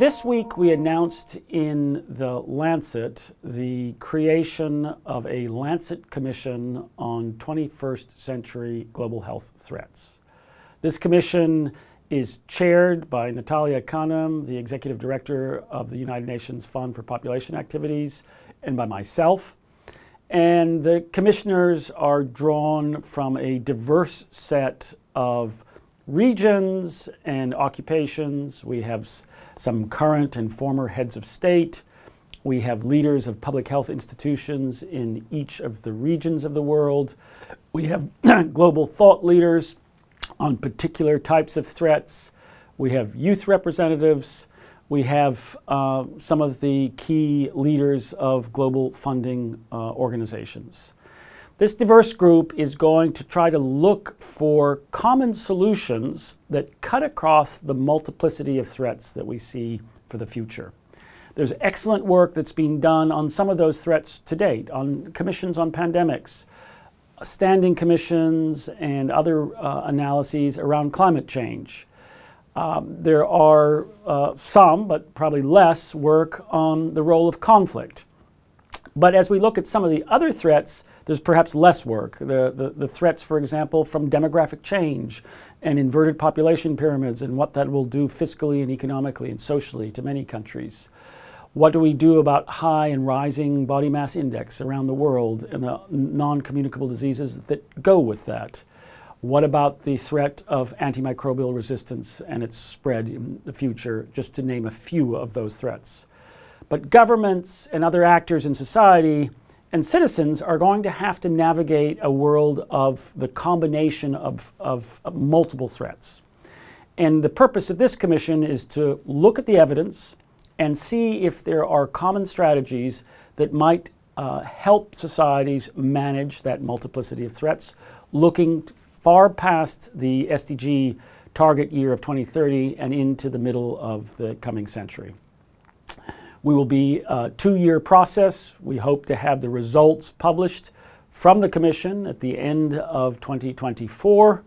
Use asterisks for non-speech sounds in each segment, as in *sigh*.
This week we announced in the Lancet the creation of a Lancet Commission on 21st Century Global Health Threats. This commission is chaired by Natalia Kanem, the Executive Director of the United Nations Fund for Population Activities, and by myself. And the commissioners are drawn from a diverse set of regions and occupations. We have some current and former heads of state. We have leaders of public health institutions in each of the regions of the world. We have *clears throat* global thought leaders on particular types of threats. We have youth representatives. We have uh, some of the key leaders of global funding uh, organizations. This diverse group is going to try to look for common solutions that cut across the multiplicity of threats that we see for the future. There's excellent work that's being done on some of those threats to date, on commissions on pandemics, standing commissions, and other uh, analyses around climate change. Um, there are uh, some, but probably less, work on the role of conflict. But as we look at some of the other threats, there's perhaps less work. The, the, the, threats, for example, from demographic change and inverted population pyramids and what that will do fiscally and economically and socially to many countries. What do we do about high and rising body mass index around the world and the non-communicable diseases that go with that? What about the threat of antimicrobial resistance and its spread in the future, just to name a few of those threats? But governments and other actors in society and citizens are going to have to navigate a world of the combination of, of, of multiple threats. And the purpose of this commission is to look at the evidence and see if there are common strategies that might uh, help societies manage that multiplicity of threats, looking far past the SDG target year of 2030 and into the middle of the coming century. We will be a two-year process. We hope to have the results published from the Commission at the end of 2024.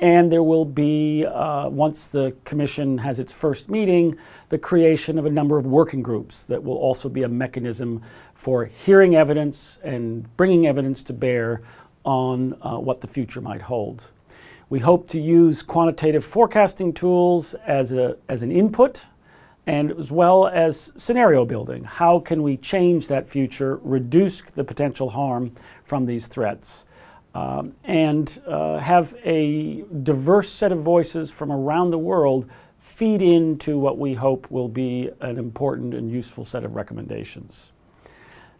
And there will be, uh, once the Commission has its first meeting, the creation of a number of working groups that will also be a mechanism for hearing evidence and bringing evidence to bear on uh, what the future might hold. We hope to use quantitative forecasting tools as, a, as an input and as well as scenario building. How can we change that future, reduce the potential harm from these threats, um, and uh, have a diverse set of voices from around the world feed into what we hope will be an important and useful set of recommendations.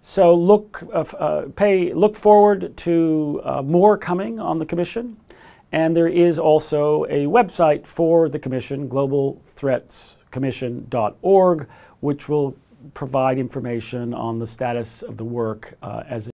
So look, uh, uh, pay, look forward to uh, more coming on the Commission. And there is also a website for the Commission, Global Threats commission.org, which will provide information on the status of the work uh, as